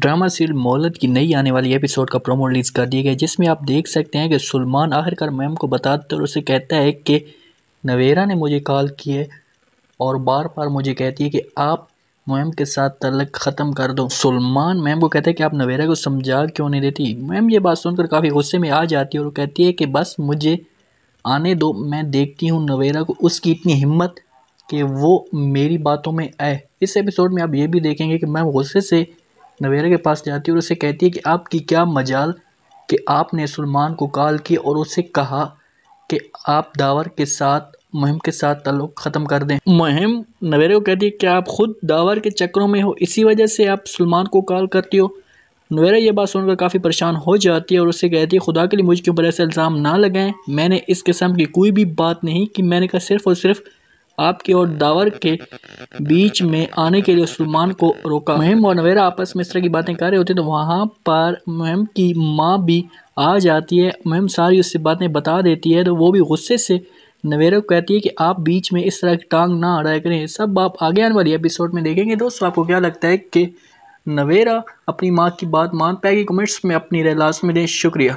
Drama serial मोहलत की नई आने वाली एपिसोड का प्रोमो रिलीज़ कर दिया गया, जिसमें आप देख सकते हैं कि सलमान आखिरकार मैम को बताते और उसे कहता है कि नवेरा ने मुझे कॉल की है और बार बार मुझे कहती है कि आप मैम के साथ तलक ख़त्म कर दो। सलमान मैम को कहते हैं कि आप नवेरा को समझा क्यों नहीं देती? मैम ये बात सुनकर काफ़ी गुस्से में आ जाती है और कहती है कि बस मुझे आने दो, मैं देखती हूँ नवेरा को, उसकी इतनी हिम्मत कि वो मेरी बातों में आए। इस एपिसोड में आप ये भी देखेंगे कि मैम गुस्से से नवेरा के पास जाती है और उसे कहती है कि आपकी क्या मजाल कि आपने सलमान को कॉल की और उसे कहा कि आप दावर के साथ, मुहिम के साथ ताल्लुक़ ख़त्म कर दें। मुहिम, नवेरे को कहती है कि आप ख़ुद दावर के चक्रों में हो, इसी वजह से आप सलमान को कॉल करती हो। नवेरा यह बात सुनकर काफ़ी परेशान हो जाती है और उससे कहती है, खुदा के लिए मुझ के ऊपर ऐसे इल्ज़ाम ना लगाएँ। मैंने इस किस्म की कोई भी बात नहीं कि मैंने कहा सिर्फ़ और सिर्फ़ आपके और दावर के बीच में आने के लिए सलमान को रोका। मुहिम और नवेरा आपस में इस तरह की बातें कर रहे होते तो वहाँ पर मुहिम की माँ भी आ जाती है। मुहिम सारी उससे बातें बता देती है तो वो भी गुस्से से नवेरा को कहती है कि आप बीच में इस तरह की टांग ना अड़ाया करें। सब आप आगे आने वाली एपिसोड में देखेंगे। दोस्तों, आपको क्या लगता है कि नवेरा अपनी माँ की बात मान पाएगी? कमेंट्स में अपनी राय लास्ट में दें। शुक्रिया।